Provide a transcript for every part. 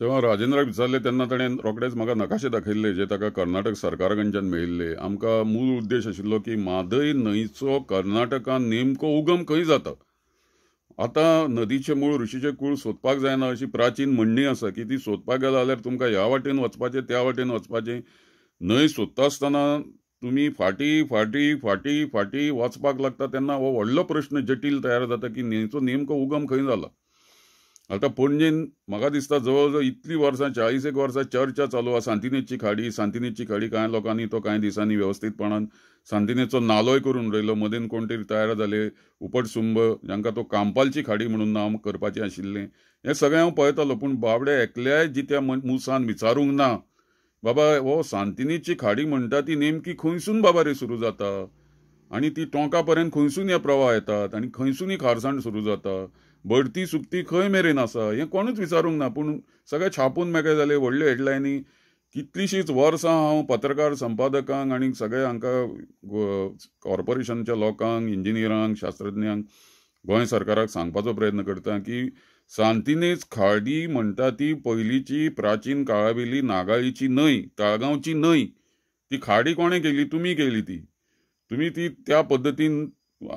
जेव्हा राजेंद्राक विचारले तेन्ना ताणें रोखडेच म्हाका नकाशे दाखयल्ले जे ताका कर्नाटक सरकार कडच्यान मेळिल्ले. आमकां मूळ उद्देश आशिल्लो की म्हादय न्हंयचो कर्नाटकान नेमको उगम खंय जाता? आतां नदीचे मूळ ऋषीचे कूळ सोदपाक जायना अशी प्राचीन म्हणणी आसा की ती सोदपाक गेलो जाल्यार तुमकां ह्या वाटेन वचपाचें त्या वाटेन वचपाचें. न्हंय सोदता आसतना तुमी फाटी फाटी फाटी फाटी वचपाक लागता तेन्ना हो व्हडलो प्रश्न जटील तयार जाता की न्हंयचो नेमको उगम खंय जाला? आतां पणजेन म्हाका दिसता जवळ जवळ इतली वर्सां चाळीस एक वर्सां चर्चा चालू आसा सांतिनेची खाडी सांतिनेची खाडी कांय लोकांनी तो कांय दिसांनी वेवस्थीतपणान सांतिनेचो नालोय करून उडयलो मदीन कोण तरी तयार जाले उपटसुंब जांकां तो कांपालची खाडी म्हणून नांव करपाचें आशिल्लें. हें सगळें हांव पळयतालो पूण बाबडे एकल्याय जित्या मुसान विचारूंक ना. बाबा हो सांतिनेची खाडी म्हणटा ती नेमकी खंयसून बाबा रे सुरू जाता? आनी ती टोंका पर्यंत खंयसून हे प्रवाह येतात आनी खंयसून ही खारसाण सुरू जाता. भरती सुकती खंय मेरेन आसा हें कोणूच विचारूंक ना पूण सगळें छापून मेकळें जाले व्हडल्यो हेडलायनी. कितलींशींच वर्सां हांव पत्रकार संपादकांक आनी सगळे हांकां कॉर्पोरेशनच्या लोकांक इंजिनियरांक शास्त्रज्ञांक गोंय सरकाराक सांगपाचो प्रयत्न करता की सांतिनेज खाडी म्हणटा ती पयलींची प्राचीन काळावेली नागाळीची न्हंय ताळगांवची न्हंय. ती खाडी कोणें केली? तुमी केली ती. तुमी ती त्या पद्दतीन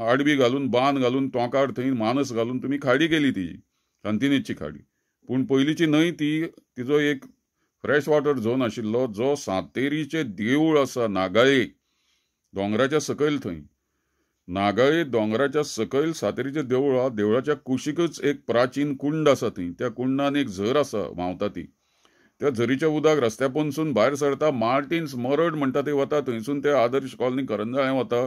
आडवी घालून बांद घालून तोंकार थंय मानस घालून तुमी खाडी केली ती शांतिनेची खाडी. पूण पयलींची न्हंय ती तिजो एक फ्रेश वॉटर झोन आशिल्लो जो सांतेरीचे देवूळ आसा नागाळे दोंगराच्या सकयल थंय नागाळे दोंगराच्या सकयल सातेरीचें देवूळ आहा देवळाच्या कुशीकच एक प्राचीन कुंड आसा थंय त्या कुंडान एक झर आसा व्हांवता ती. त्या झरीच्या उदक रस्त्या पसून भायर सरता मार्टिन्स मरड म्हणटा ते वता. थंयसून ते आदर्श कॉलनी करंजाळे वता.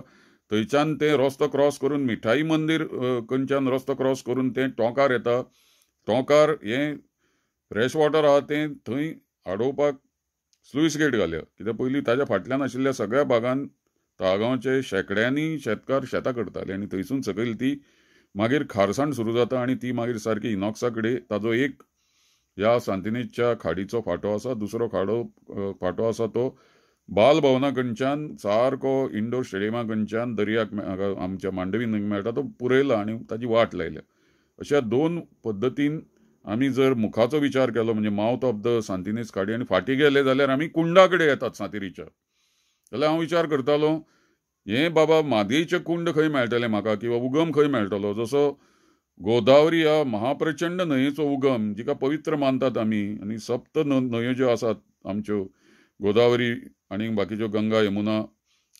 थंयच्यान ते रस्तो क्रॉस करून मिठाई मंदीर खंयच्यान रस्तो क्रॉस करून ते टोंकार येता. टोंकार हें फ्रेश वॉटर आहा तें थंय आडोवपाक स्लुईस गेट घाल्या. कित्याक पयलीं ताच्या फाटल्यान आशिल्ल्या सगळ्या भागांत ताळगांवचे शेकड्यांनी शेतकार शेतां करताले आनी थंयसून सकयल ती मागीर खारसाण सुरू जाता आनी ती मागीर सारकी इनॉक्सा कडेन ताजो एक ह्या सांतिनेजच्या खाडीचो फांटो आसा दुसरो खाडो फांटो आसा तो बाल भवना कडच्यान सारको इंडोर स्टेडियमा कडच्यान दर्याक आमच्या मांडवी न्हंयक मेळटा तो पुरयला आनी ताची वाट लायल्या. अशा दोन पद्दतीन आमी जर मुखाचो विचार केलो म्हणजे मावथ ऑफ द सांतिनेज खाडी आनी फाटी गेले जाल्यार आमी कुंडा कडेन येतात सांतेरीच्या जाल्यार हांव विचार करतालो हें बाबा मादयेचें कुंड खंय मेळटलें म्हाका किंवां उगम खंय मेळटलो? जसो गोदावरी ह्या महाप्रचंड न्हंयेचो उगम जिका पवित्र मानतात आमी आनी सप्त न्हंयो ज्यो आसात आमच्यो गोदावरी आनी बाकीच्यो गंगा यमुना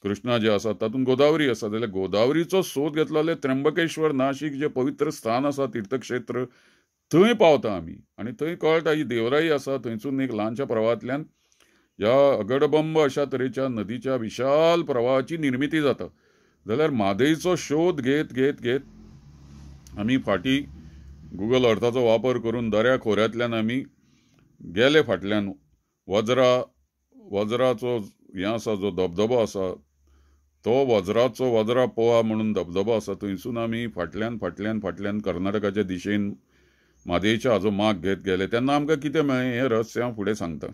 कृष्णा जे आसात तातूंत गोदावरी आसा जाल्यार गोदावरीचो सोद घेतलो जाल्यार त्र्यंबकेश्वर नाशिक जे पवित्र स्थान आसा तीर्थक्षेत्र थंय पावता आमी आनी थंय कळटा ही देवराई आसा थंयसून एक ल्हानशा प्रवाहांतल्यान ह्या अगडबंब अशा तरेच्या नदीच्या विशाल प्रवाहाची निर्मिती जाता. जाल्यार म्हादयचो शोध घेत घेत घेत आमी फाटी गुगल अर्थाचो वापर करून दर्या खोऱ्यांतल्यान आमी गेले फाटल्यान. वज्रा वज्राचो हें आसा जो धबधबो आसा तो वज्राचो वज्रा पोहा म्हणून धबधबो आसा थंयसून आमी फाटल्यान फाटल्यान फाटल्यान कर्नाटकाच्या दिशेन म्हादयेच्या हाजो माग घेत गेले. तेन्ना आमकां कितें मेळ्ळें हें रहस्य हांव फुडें सांगता.